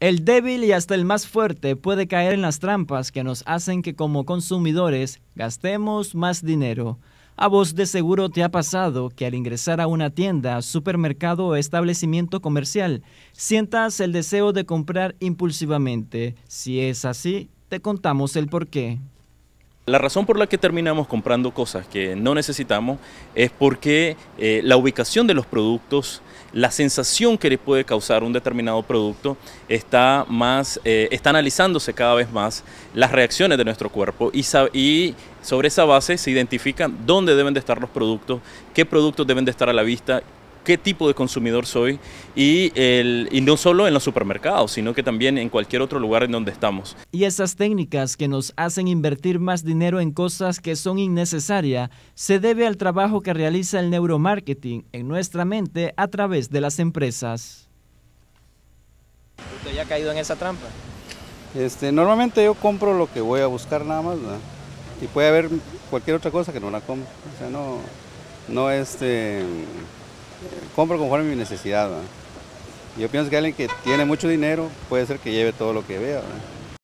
El débil y hasta el más fuerte puede caer en las trampas que nos hacen que como consumidores gastemos más dinero. A vos de seguro te ha pasado que al ingresar a una tienda, supermercado o establecimiento comercial, sientas el deseo de comprar impulsivamente. Si es así, te contamos el por qué. La razón por la que terminamos comprando cosas que no necesitamos es porque eh, la ubicación de los productos, la sensación que le puede causar un determinado producto está, más, eh, está analizándose cada vez más las reacciones de nuestro cuerpo y, y sobre esa base se identifican dónde deben de estar los productos, qué productos deben de estar a la vista qué tipo de consumidor soy y, el, y no solo en los supermercados, sino que también en cualquier otro lugar en donde estamos. Y esas técnicas que nos hacen invertir más dinero en cosas que son innecesarias se debe al trabajo que realiza el neuromarketing en nuestra mente a través de las empresas. ¿Usted ya ha caído en esa trampa? Este, normalmente yo compro lo que voy a buscar nada más, y puede haber cualquier otra cosa que no la compro. O sea, no, no este, compro conforme a mi necesidad. Yo pienso que alguien que tiene mucho dinero puede ser que lleve todo lo que vea.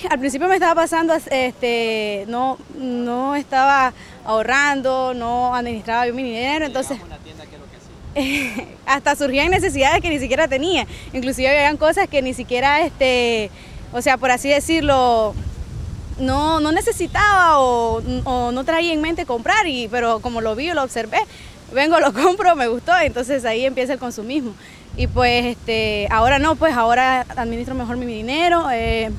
Al principio me estaba pasando, este, no, no estaba ahorrando, no administraba yo mi dinero, entonces... hasta surgían necesidades que ni siquiera tenía, inclusive habían cosas que ni siquiera, este, o sea, por así decirlo, no, no necesitaba o, o, no traía en mente comprar, y, pero como lo vi, lo observé, vengo, lo compro, me gustó, entonces ahí empieza el consumismo. Y pues este, ahora no, pues ahora administro mejor mi dinero, eh,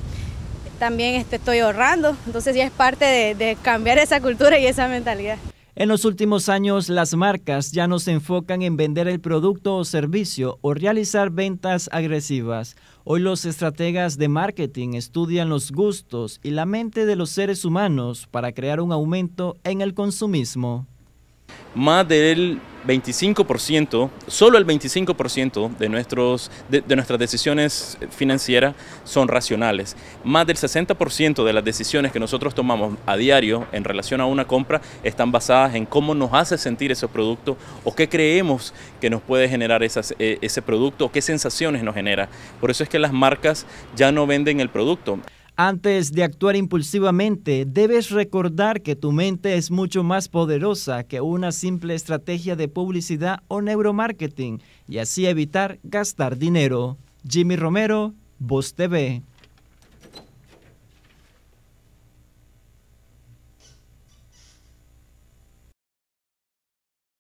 también este, estoy ahorrando, entonces ya es parte de, de cambiar esa cultura y esa mentalidad. En los últimos años, las marcas ya no se enfocan en vender el producto o servicio o realizar ventas agresivas. Hoy los estrategas de marketing estudian los gustos y la mente de los seres humanos para crear un aumento en el consumismo más del 25%, solo el 25% de, nuestros, de, nuestras decisiones financieras son racionales. Más del 60% de las decisiones que nosotros tomamos a diario en relación a una compra están basadas en cómo nos hace sentir ese producto o qué creemos que nos puede generar eh, ese producto o qué sensaciones nos genera. Por eso es que las marcas ya no venden el producto. Antes de actuar impulsivamente, debes recordar que tu mente es mucho más poderosa que una simple estrategia de publicidad o neuromarketing y así evitar gastar dinero. Jimmy Romero, Voz TV.